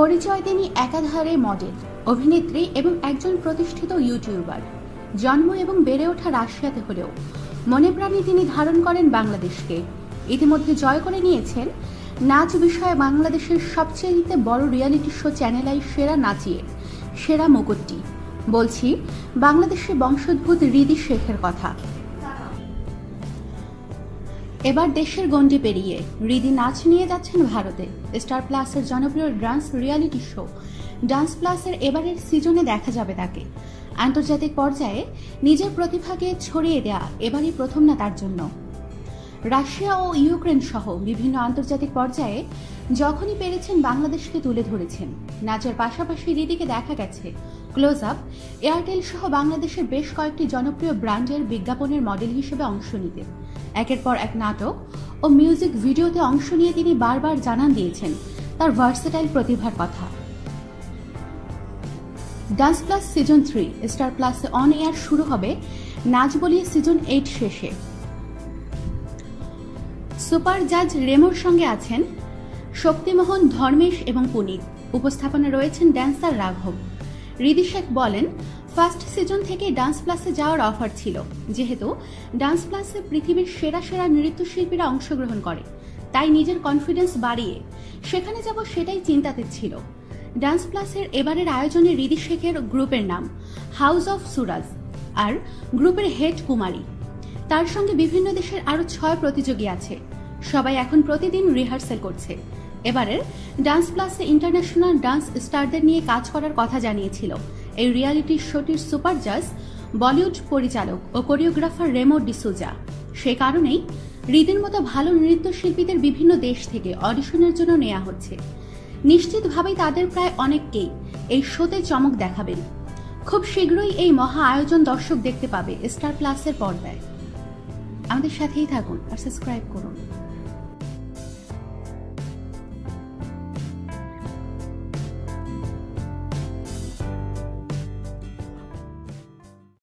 পরিচয় তিনি একাধারে মডেল, অভিনেত্রী এবং একজন প্রতিষ্ঠিত ইউটিউবার। জন্ম এবং বেড়ে ওঠা রাশিয়াতে হলেও মনে প্রাণে তিনি ধারণ করেন বাংলাদেশকে। ইতিমধ্যে জয় করে নিয়েছেন নাচ বিষয়ে বাংলাদেশের সবচেয়ে বড় রিয়ালিটি শো চ্যানেল আই সেরা নাচিয়ে, সেরা মুকুটটি। বলছি বাংলাদেশের বংশোদ্ভূত রিদি শেখের কথা। এবার দেশের গণ্ডি পেরিয়ে রিদি নাচ নিয়ে যাচ্ছেন ভারতে। স্টার প্লাসের জনপ্রিয় ডান্স রিয়ালিটি শো। ডান্স প্লাসের এবারের সিজনে দেখা যাবে তাকে। আন্তর্জাতিক পর্যায়ে নিজের প্রতিভাকে ছড়িয়ে দেয়া এবারই প্রথম না তার জন্য। রাশিয়া ও ইউক্রেন সহ বিভিন্ন আন্তর্জাতিক পর্যায়ে যখনই পেরেছেন বাংলাদেশকে তুলে ধরেছেন। নাচের পাশাপাশি রিদিকে দেখা গেছে ক্লোজ আপ এয়ারটেল সহ বাংলাদেশের বেশ কয়েকটি জনপ্রিয় ব্র্যান্ডের বিজ্ঞাপনের মডেল হিসেবে অংশ নিতে। একের পর এক নাটক ও মিউজিক ভিডিওতে অংশ নিয়ে তিনি বারবার জানান দিয়েছেন তার ভার্সেটাইল প্রতিভার কথা। Dance plus season three star প্লাসে অন এয়ার শুরু হবে নাচ বলিয়ে সিজন এইট শেষে। সুপার জাজ রেমোর সঙ্গে আছেন শক্তিমোহন, ধর্মেশ এবং পুনিত। উপস্থাপনা রয়েছেন ড্যান্সার রাঘব। রিদি শেখ বলেন ফার্স্ট সিজন থেকে ডান্স প্লাসে যাওয়ার অফার ছিল। যেহেতু ডান্স প্লাসে পৃথিবীর সেরা সেরা নৃত্যশিল্পীরা অংশগ্রহণ করে, তাই নিজের কনফিডেন্স বাড়িয়ে সেখানে যাব সেটাই চিন্তাতে ছিল। ডান্স প্লাসের এবারের আয়োজনে রিদি শেখের গ্রুপের নাম হাউস অফ সুরাজ আর গ্রুপের হেড কুমারী। তার সঙ্গে বিভিন্ন দেশের আরও ছয় প্রতিযোগী আছে। সবাই এখন প্রতিদিন রিহার্সেল করছে। এবারের ডান্স প্লাসে ইন্টারন্যাশনাল ডান্স স্টারদের নিয়ে কাজ করার কথা জানিয়েছিল এই রিয়ালিটি শোটির সুপার জাজ, বলিউড পরিচালক ও কোরিওগ্রাফার রেমো ডিসোজা। সে কারণেই হৃদের মতো ভালো নৃত্যশিল্পীদের বিভিন্ন দেশ থেকে অডিশনের জন্য নেওয়া হচ্ছে। নিশ্চিতভাবেই তাদের প্রায় অনেককেই এই শোতে চমক দেখাবেন। খুব শীঘ্রই এই মহা আয়োজন দর্শক দেখতে পাবে স্টার প্লাসের পর্দায়। আমাদের সাথেই থাকুন আর সাবস্ক্রাইব করুন।